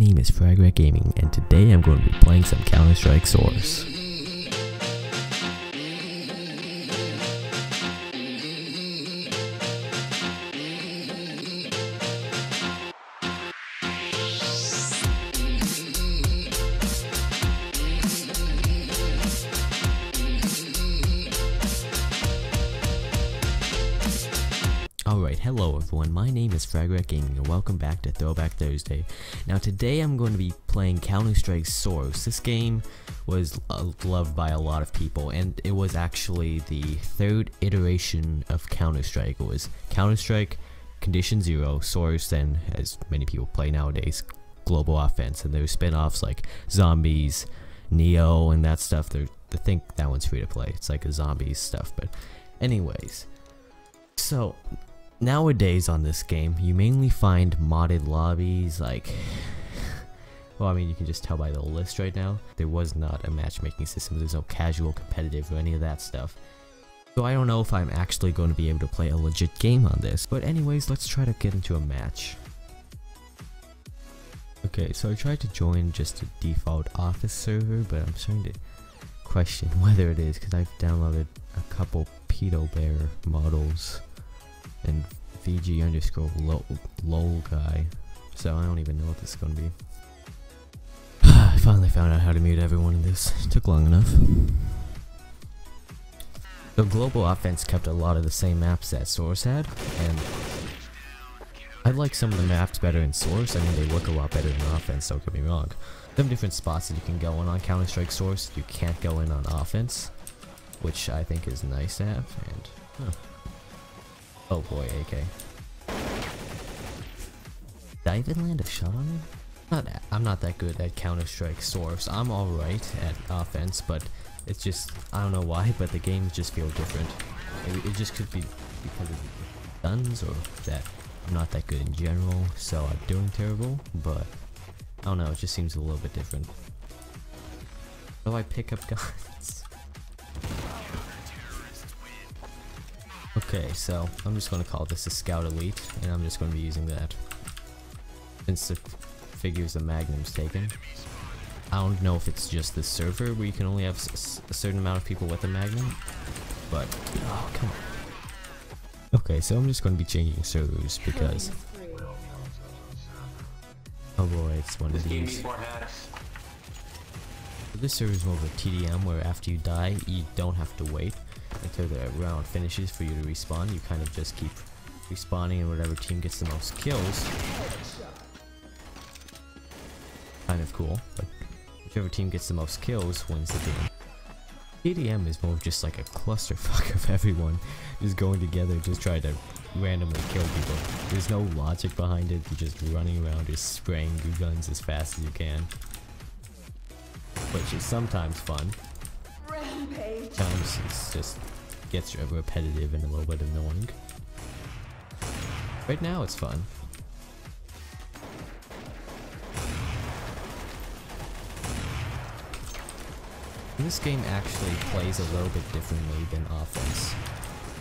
is Fragarac Gaming, and today I'm going to be playing some Counter-Strike Source. Hello everyone, my name is Fragarac Gaming and welcome back to Throwback Thursday. Now today I'm going to be playing Counter-Strike Source. This game was loved by a lot of people and it was actually the third iteration of Counter-Strike. It was Counter-Strike, Condition Zero, Source, and as many people play nowadays, Global Offense. And there's spin-offs like Zombies, Neo, and that stuff. They're, I think that one's free to play. It's like a zombies stuff, but anyways. So, nowadays on this game, you mainly find modded lobbies, like... Well, I mean, you can just tell by the list right now. There was not a matchmaking system. There's no casual, competitive, or any of that stuff. So I don't know if I'm actually going to be able to play a legit game on this. But anyways, let's try to get into a match. Okay, so I tried to join just a default office server, but I'm starting to question whether it is because I've downloaded a couple Pedo Bear models and VG underscore lol, guy. So I don't even know what this is to be. I finally found out how to mute everyone in this. It took long enough. The global offense kept a lot of the same maps that Source had, and I like some of the maps better in Source. I mean, they look a lot better in offense, don't get me wrong. Some different spots that you can go in on Counter-Strike Source, you can't go in on offense, which I think is nice to have, and, huh. Oh boy, AK. Did I even land a shot on him? Not, I'm not that good at Counter-Strike Source. I'm alright at offense, but it's just, I don't know why, but the games just feel different. It, it just could be because of guns or that I'm not that good in general, so I'm doing terrible, but I don't know, it just seems a little bit different. How do I pick up guns? Okay, so I'm just going to call this a Scout Elite, and I'm just going to be using that. Since the figures the Magnum's taken. I don't know if it's just the server where you can only have a certain amount of people with a Magnum, but, oh, come on. Okay, so I'm just going to be changing servers because... Oh boy, it's one of these. This server is more of a TDM where after you die, you don't have to wait until the round finishes for you to respawn. You kind of just keep respawning and whatever team gets the most kills. Kind of cool, but whichever team gets the most kills wins the game. TDM is more of just like a clusterfuck of everyone just going together just trying to randomly kill people. There's no logic behind it, you're just running around just spraying your guns as fast as you can. Which is sometimes fun. Sometimes it's just gets repetitive and a little bit annoying. Right now it's fun. This game actually plays a little bit differently than offense.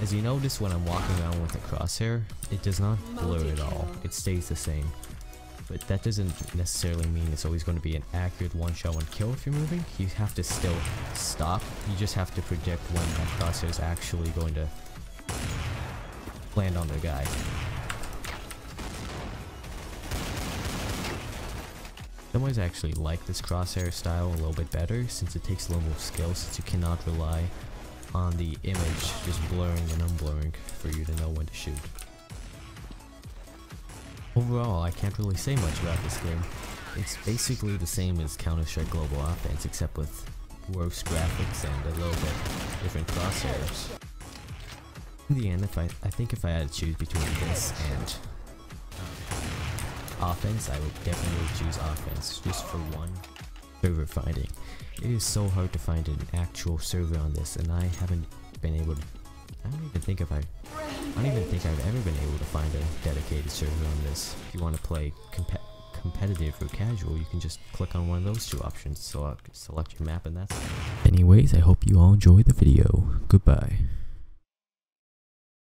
As you notice when I'm walking around with a crosshair, it does not blur at all, it stays the same. But that doesn't necessarily mean it's always going to be an accurate one-shot one kill if you're moving. You have to still stop, you just have to predict when that crosshair is actually going to land on the guy. Some ways I actually like this crosshair style a little bit better since it takes a little more skill since you cannot rely on the image just blurring and unblurring for you to know when to shoot. Overall, I can't really say much about this game. It's basically the same as Counter-Strike Global Offense except with worse graphics and a little bit different crosshairs. In the end, if I, I think if I had to choose between this and um, offense, I would definitely choose offense just for one server finding. It is so hard to find an actual server on this and I haven't been able to I don't even think if I I don't even think I've ever been able to find a dedicated server on this. If you want to play comp competitive or casual, you can just click on one of those two options, select, select your map and that's it. Anyways, I hope you all enjoyed the video. Goodbye.